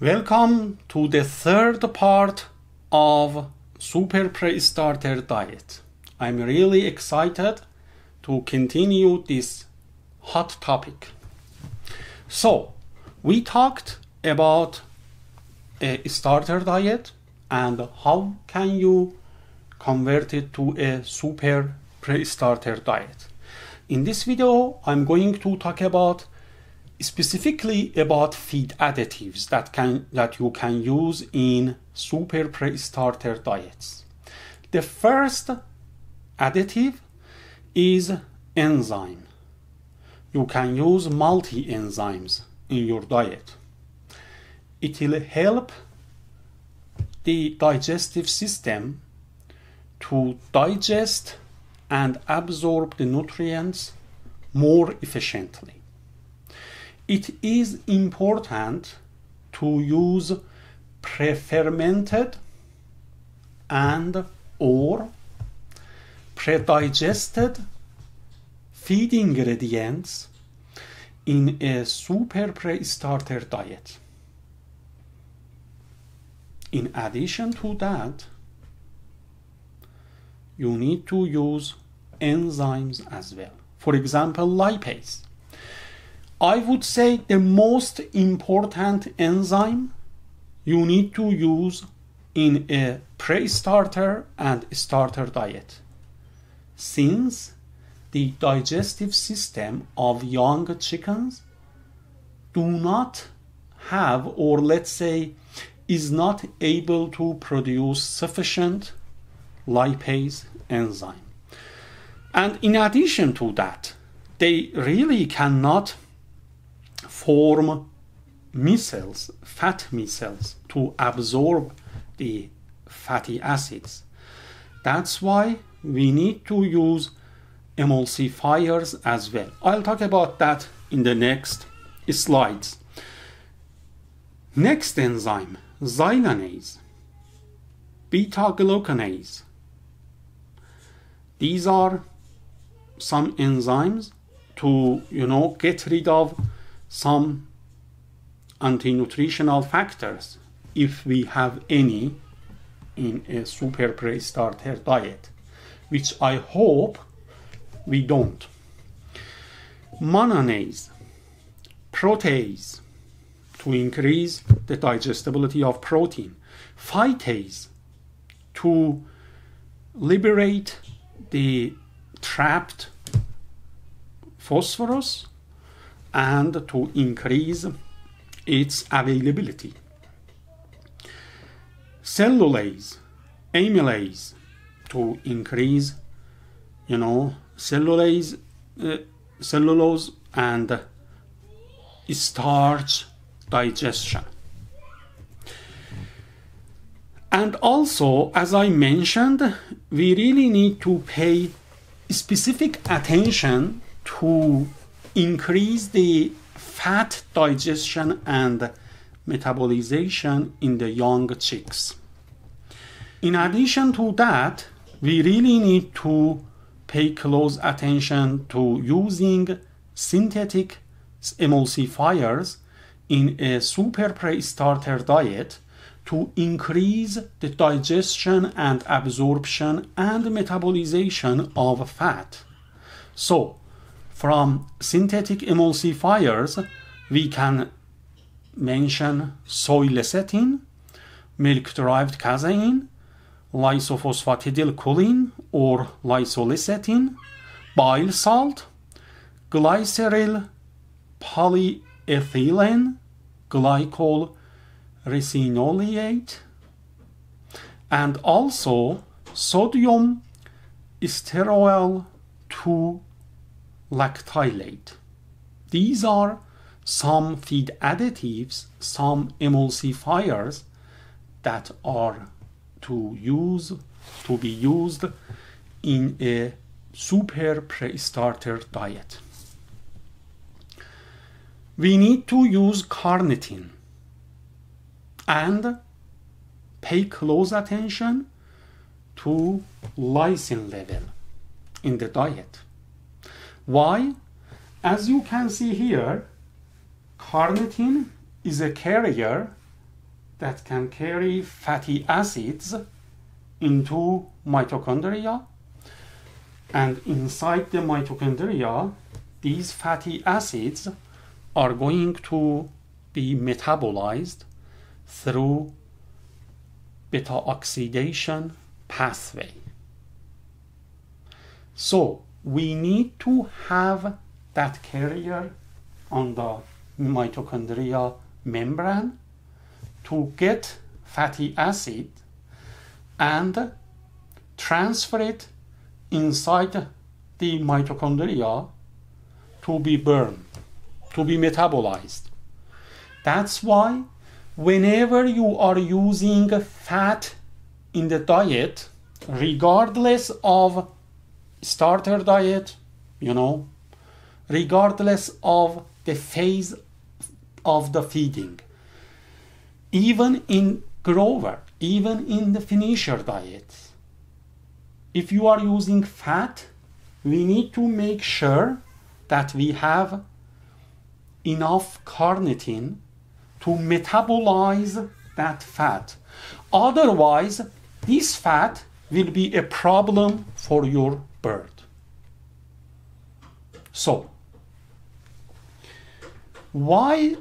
Welcome to the third part of Super Pre-Starter Diet. I'm really excited to continue this hot topic. So, we talked about a starter diet and how can you convert it to a super pre-starter diet. In this video, I'm going to talk about specifically about feed additives that can that you can use in super pre-starter diets. The first additive is enzyme. You can use multi enzymes in your diet. It will help the digestive system to digest and absorb the nutrients more efficiently. It is important to use pre-fermented and or pre-digested feed ingredients in a super pre-starter diet. In addition to that, you need to use enzymes as well. For example, lipase. I would say the most important enzyme you need to use in a pre-starter and starter diet. Since the digestive system of young chickens do not have or let's say is not able to produce sufficient lipase enzyme. And in addition to that they really cannot form micelles, fat micelles, to absorb the fatty acids. That's why we need to use emulsifiers as well. I'll talk about that in the next slides. Next enzyme, xylanase, beta glucanase. These are some enzymes to, you know, get rid of some anti-nutritional factors if we have any in a super pre-starter diet which I hope we don't. Mannanase protease to increase the digestibility of protein. Phytase to liberate the trapped phosphorus and to increase its availability. Cellulase, amylase, to increase, you know, cellulase, uh, cellulose and starch digestion. And also, as I mentioned, we really need to pay specific attention to increase the fat digestion and metabolization in the young chicks. In addition to that, we really need to pay close attention to using synthetic emulsifiers in a super pre-starter diet to increase the digestion and absorption and metabolization of fat. So, from synthetic emulsifiers, we can mention soy lecithin, milk-derived casein, lysophosphatidyl or lysolecithin, bile salt, glyceryl polyethylene glycol ricinoleate, and also sodium stearoyl 2 lactylate. These are some feed additives, some emulsifiers that are to use to be used in a super pre-starter diet. We need to use carnitine and pay close attention to lysine level in the diet. Why? As you can see here, carnitine is a carrier that can carry fatty acids into mitochondria and inside the mitochondria these fatty acids are going to be metabolized through beta oxidation pathway. So we need to have that carrier on the mitochondrial membrane to get fatty acid and transfer it inside the mitochondria to be burned, to be metabolized. That's why whenever you are using fat in the diet, regardless of starter diet, you know, regardless of the phase of the feeding, even in grower, even in the finisher diet, if you are using fat, we need to make sure that we have enough carnitine to metabolize that fat. Otherwise, this fat will be a problem for your bird. So, why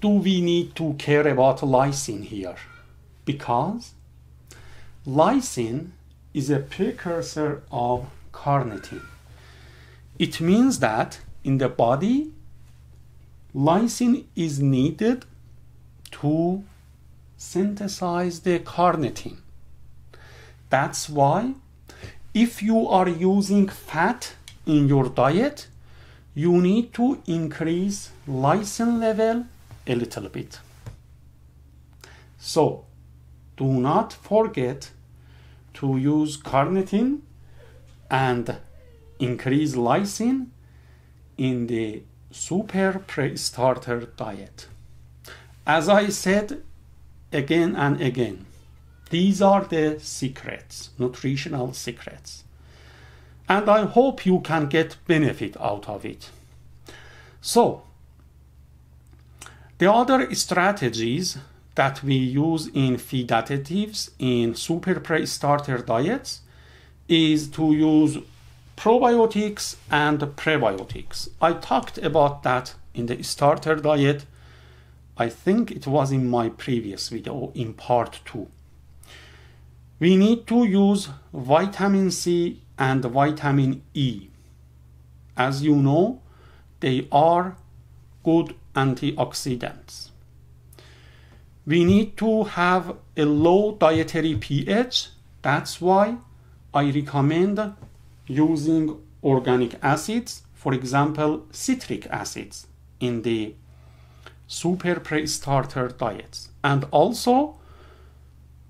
do we need to care about lysine here? Because lysine is a precursor of carnitine. It means that in the body, lysine is needed to synthesize the carnitine. That's why if you are using fat in your diet, you need to increase lysine level a little bit. So, do not forget to use carnitine and increase lysine in the super pre-starter diet. As I said again and again, these are the secrets, nutritional secrets. And I hope you can get benefit out of it. So, the other strategies that we use in feed additives in super pre-starter diets is to use probiotics and prebiotics. I talked about that in the starter diet. I think it was in my previous video in part 2. We need to use vitamin C and vitamin E. As you know, they are good antioxidants. We need to have a low dietary pH. That's why I recommend using organic acids, for example, citric acids in the super pre-starter diets. And also,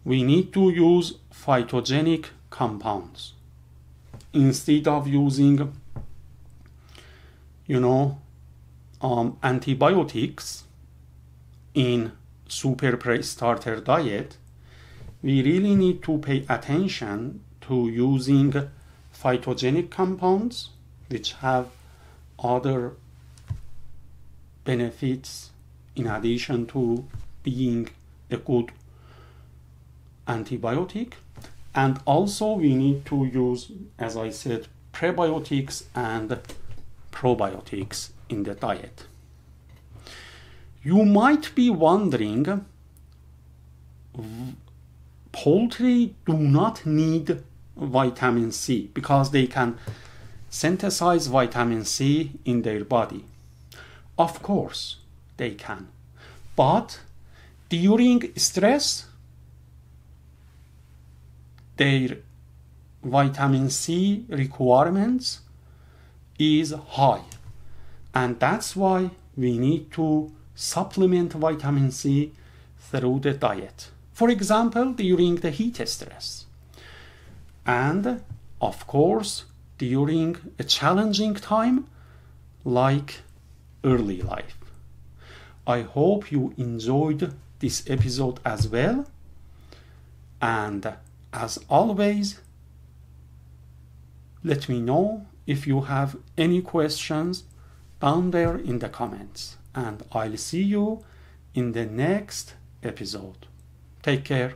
we need to use phytogenic compounds. Instead of using, you know, um, antibiotics in super pre-starter diet, we really need to pay attention to using phytogenic compounds which have other benefits in addition to being a good antibiotic and also we need to use as i said prebiotics and probiotics in the diet you might be wondering poultry do not need vitamin C because they can synthesize vitamin C in their body. Of course, they can. But during stress, their vitamin C requirements is high. And that's why we need to supplement vitamin C through the diet. For example, during the heat stress and of course during a challenging time like early life. I hope you enjoyed this episode as well. And as always, let me know if you have any questions down there in the comments. And I'll see you in the next episode. Take care.